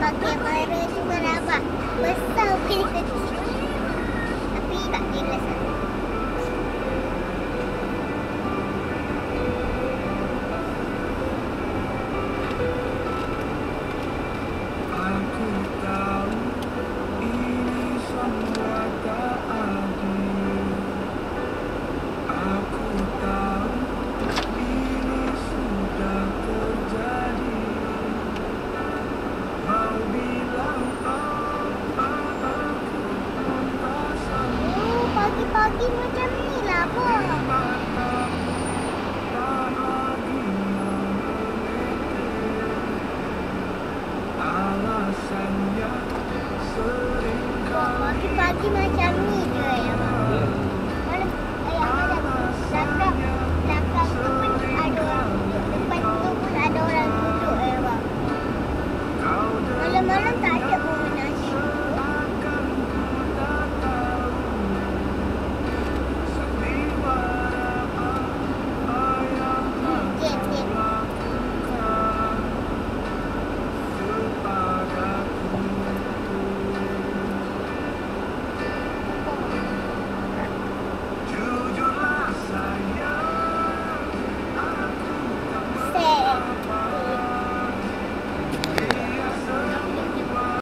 pakai marah semua rabak. Besar kena kecil. Macam lagi seringkali pagi-pagi macam